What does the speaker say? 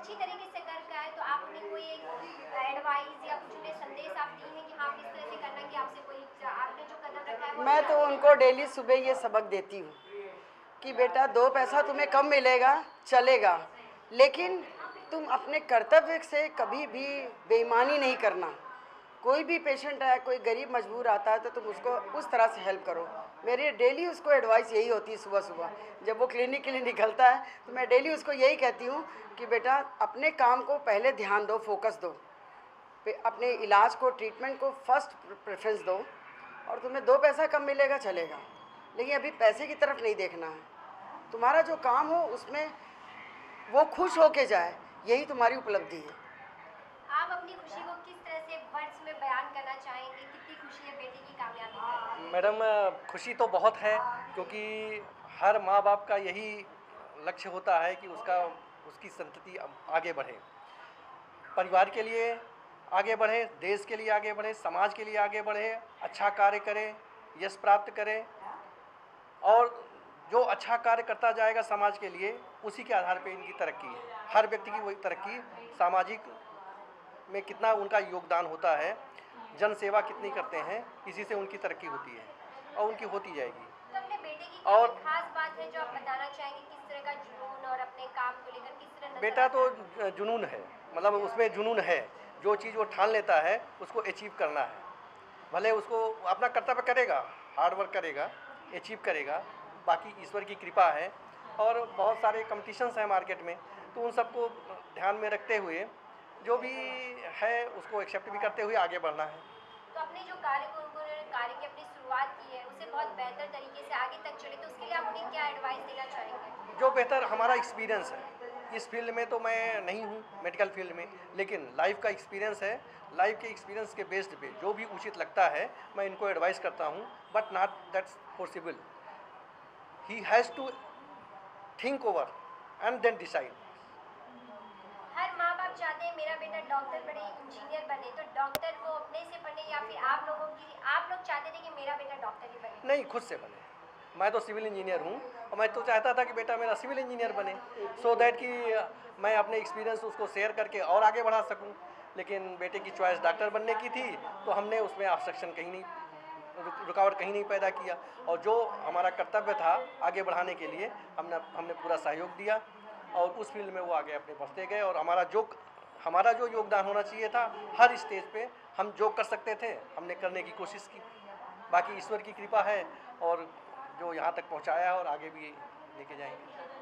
अच्छी तरीके से कर पाए तो आप उन्हें कोई एडवाइस या कुछ उन्हें संदेश आप दी हैं कि हाँ किस तरह से करना कि आपसे कोई आपने जो कदम रखा है मैं तो उनको डेली सुबह ये सबक देती हूँ कि बेटा दो पैसा तुम्हें कम मिलेगा चलेगा लेकिन तुम अपने कर्तव्य से कभी भी बेईमानी नहीं करना। कोई भी पेशेंट है, कोई गरीब मजबूर आता है तो तुम उसको उस तरह से हेल्प करो। मेरी डेली उसको एडवाइस यही होती है सुबह सुबह जब वो क्लिनिक के लिए निकलता है तो मैं डेली उसको यही कहती हूँ कि बेटा, अपने काम को पहले ध्यान दो फोकस दो। अपने इलाज को ट्रीटमेंट को फ़र्स्ट प्रेफरेंस दो और तुम्हें दो पैसा कम मिलेगा, चलेगा। लेकिन अभी पैसे की तरफ़ नहीं देखना है। तुम्हारा जो काम हो, उसमें वो खुश होके जाए, यही तुम्हारी उपलब्धि है। अपनी खुशी को किस तरह से वर्ड्स में बयान करना चाहेंगे? कितनी खुशी है की कामयाबी मैडम खुशी तो बहुत है, क्योंकि हर माँ बाप का यही लक्ष्य होता है कि उसका, उसकी संतति आगे बढ़े। परिवार के लिए आगे बढ़े, देश के लिए आगे बढ़े, समाज के लिए आगे बढ़े अच्छा कार्य करे, यश प्राप्त करे, और जो अच्छा कार्य करता जाएगा समाज के लिए, उसी के आधार पे इनकी तरक्की है। हर व्यक्ति की वही तरक्की, सामाजिक में कितना उनका योगदान होता है जन सेवा कितनी करते हैं इसी से उनकी तरक्की होती है और उनकी होती जाएगी। तो अपने बेटे की और- खास बात है जो आप बताना चाहेंगे किस तरह का जुनून और अपने काम को लेकर किस तरह बेटा तो जुनून है मतलब उसमें जुनून है जो चीज़ वो ठान लेता है उसको अचीव करना है। भले उसको अपना कर्तव्य करेगा हार्ड वर्क करेगा अचीव करेगा बाकी ईश्वर की कृपा है और बहुत सारे कंपटीशंस हैं मार्केट में तो उन सबको ध्यान में रखते हुए जो भी है उसको एक्सेप्ट भी करते हुए आगे बढ़ना है। तो अपने जो कार्य को उन्होंने कार्य की अपनी शुरुआत की है उसे बहुत बेहतर तरीके से आगे तक चले तो उसके लिए आप उन्हें क्या एडवाइस देना चाहेंगे? जो बेहतर हमारा एक्सपीरियंस है इस फ़ील्ड में तो मैं नहीं हूँ मेडिकल फ़ील्ड में लेकिन लाइफ का एक्सपीरियंस है। लाइफ के एक्सपीरियंस के बेस्ड पे जो भी उचित लगता है मैं इनको एडवाइस करता हूँ but not that's possible he has to think over and then decide हर चाहते हैं। मेरा बेटा डॉक्टर बने इंजीनियर बने तो डॉक्टर वो अपने से बने या फिर आप लोगों की, आप लोग चाहते थे कि मेरा बेटा डॉक्टर ही बने? नहीं, खुद से बने। मैं तो सिविल इंजीनियर हूँ और मैं तो चाहता था कि बेटा मेरा सिविल इंजीनियर बने। सो दैट कि मैं अपने एक्सपीरियंस उसको शेयर करके और आगे बढ़ा सकूँ। लेकिन बेटे की चॉइस डॉक्टर बनने की थी तो हमने उसमें ऑब्स्ट्रक्शन कहीं नहीं रुकावट कहीं नहीं पैदा किया। और जो हमारा कर्तव्य था आगे बढ़ाने के लिए, हमने हमने पूरा सहयोग दिया। और उस फ़ील्ड में वो आगे अपने बढ़ते गए और हमारा जो हमारा जो योगदान होना चाहिए था, हर स्टेज पे हम जो कर सकते थे, हमने करने की कोशिश की। बाकी ईश्वर की कृपा है और जो यहाँ तक पहुँचाया और आगे भी लेके जाएँगे।